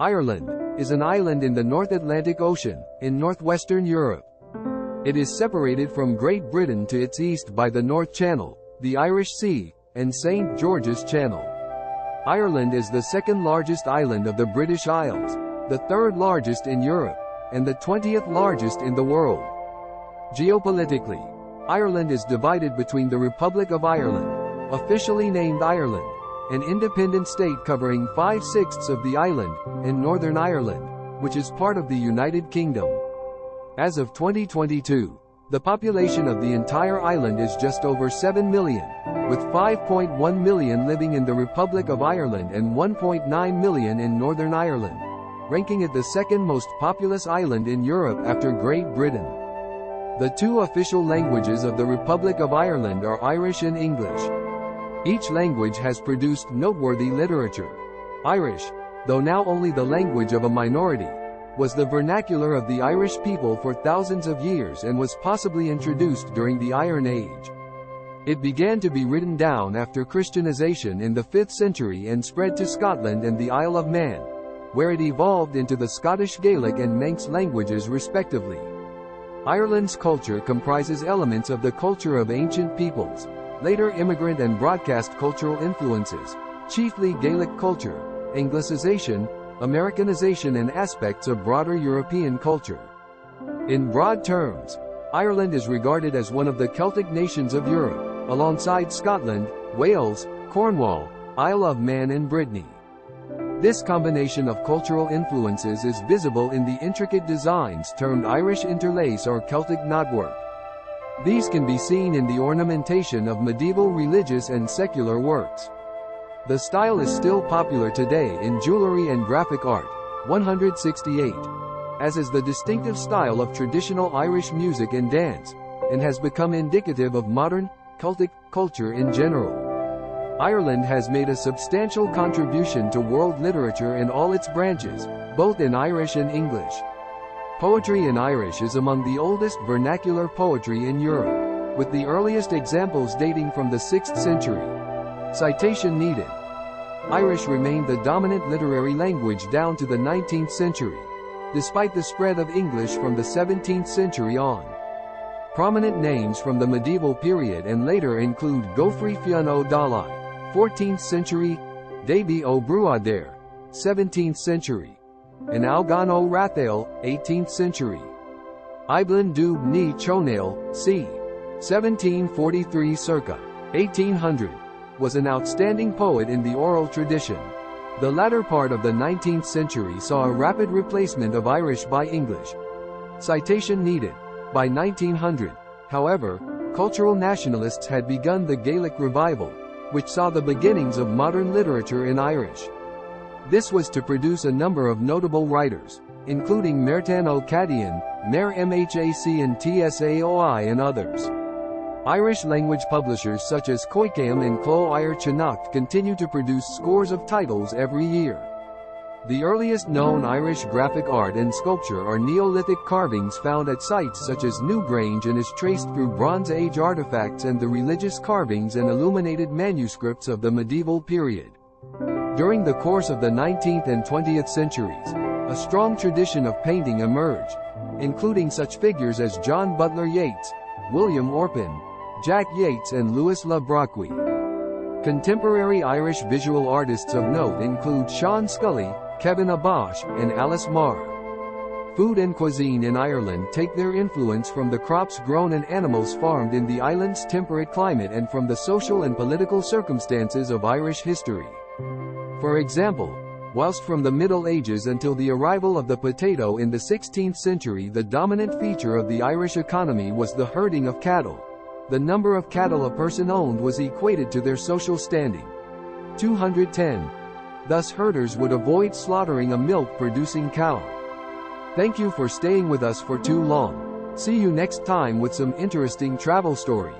Ireland is an island in the North Atlantic Ocean, in northwestern Europe. It is separated from Great Britain to its east by the North Channel, the Irish Sea, and St. George's Channel. Ireland is the second largest island of the British Isles, the third largest in Europe, and the 20th largest in the world. Geopolitically, Ireland is divided between the Republic of Ireland, officially named Ireland, an independent state covering five-sixths of the island, and Northern Ireland, which is part of the United Kingdom. As of 2022, the population of the entire island is just over 7 million, with 5.1 million living in the Republic of Ireland and 1.9 million in Northern Ireland, ranking it the second most populous island in Europe after Great Britain. The two official languages of the Republic of Ireland are Irish and English, each language has produced noteworthy literature. Irish, though now only the language of a minority, was the vernacular of the Irish people for thousands of years and was possibly introduced during the Iron Age. It began to be written down after Christianization in the 5th century and spread to Scotland and the Isle of Man, where it evolved into the Scottish Gaelic and Manx languages respectively. Ireland's culture comprises elements of the culture of ancient peoples, later immigrant and broadcast cultural influences, chiefly Gaelic culture, Anglicization, Americanization and aspects of broader European culture. In broad terms, Ireland is regarded as one of the Celtic nations of Europe, alongside Scotland, Wales, Cornwall, Isle of Man and Brittany. This combination of cultural influences is visible in the intricate designs termed Irish interlace or Celtic knotwork. These can be seen in the ornamentation of medieval religious and secular works. The style is still popular today in jewelry and graphic art. 168. As is the distinctive style of traditional Irish music and dance, and has become indicative of modern, Celtic, culture in general. Ireland has made a substantial contribution to world literature in all its branches, both in Irish and English. Poetry in Irish is among the oldest vernacular poetry in Europe, with the earliest examples dating from the 6th century. Citation needed. Irish remained the dominant literary language down to the 19th century, despite the spread of English from the 17th century on. Prominent names from the medieval period and later include Geoffrey Fionn Ó Dálaigh, 14th century, Davy O. 17th century, and Aogán Ó Rathaille, 18th century. Eibhlín Dubh Ní Chonaill, c. 1743 circa 1800, was an outstanding poet in the oral tradition. The latter part of the 19th century saw a rapid replacement of Irish by English. Citation needed. By 1900, however, cultural nationalists had begun the Gaelic revival, which saw the beginnings of modern literature in Irish. This was to produce a number of notable writers, including Mertan O'Cadian, Máire Mhac an tSaoi and others. Irish language publishers such as Coiscéim and Clo Ire continue to produce scores of titles every year. The earliest known Irish graphic art and sculpture are Neolithic carvings found at sites such as Newgrange and is traced through Bronze Age artifacts and the religious carvings and illuminated manuscripts of the medieval period. During the course of the 19th and 20th centuries, a strong tradition of painting emerged, including such figures as John Butler Yeats, William Orpen, Jack Yeats and Louis Le Brocquy. Contemporary Irish visual artists of note include Sean Scully, Kevin Abosch, and Alice Maher. Food and cuisine in Ireland take their influence from the crops grown and animals farmed in the island's temperate climate and from the social and political circumstances of Irish history. For example, whilst from the Middle Ages until the arrival of the potato in the 16th century the dominant feature of the Irish economy was the herding of cattle. The number of cattle a person owned was equated to their social standing. 210. Thus herders would avoid slaughtering a milk-producing cow. Thank you for staying with us for too long. See you next time with some interesting travel story.